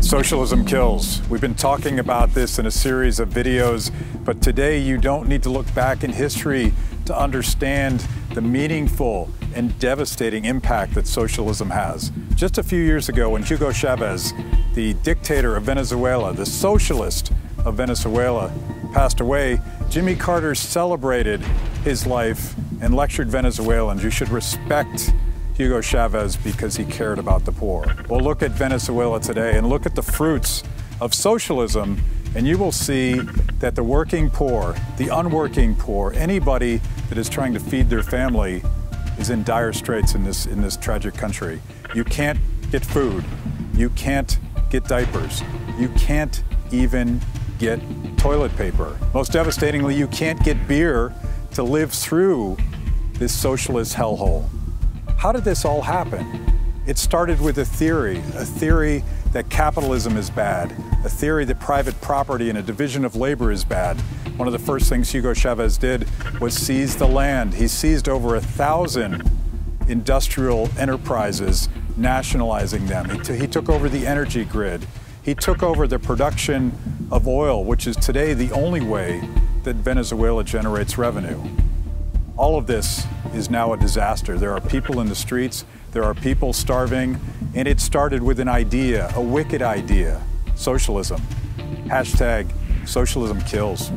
Socialism kills. We've been talking about this in a series of videos, but today you don't need to look back in history to understand the meaningful and devastating impact that socialism has. Just a few years ago, when Hugo Chavez, the dictator of Venezuela, the socialist of Venezuela, passed away, Jimmy Carter celebrated his life and lectured Venezuelans you should respect Hugo Chavez because he cared about the poor. Well, look at Venezuela today and look at the fruits of socialism, and you will see that the working poor, the unworking poor, anybody that is trying to feed their family is in dire straits in this, in this tragic country. You can't get food, you can't get diapers, you can't even get toilet paper. Most devastatingly, you can't get beer to live through this socialist hellhole. How did this all happen? It started with a theory, a theory that capitalism is bad, a theory that private property and a division of labor is bad. One of the first things Hugo Chavez did was seize the land. He seized over a thousand industrial enterprises, nationalizing them. He, he took over the energy grid. He took over the production of oil, which is today the only way that Venezuela generates revenue. All of this is now a disaster. There are people in the streets, there are people starving, and it started with an idea, a wicked idea socialism. Hashtag socialism kills.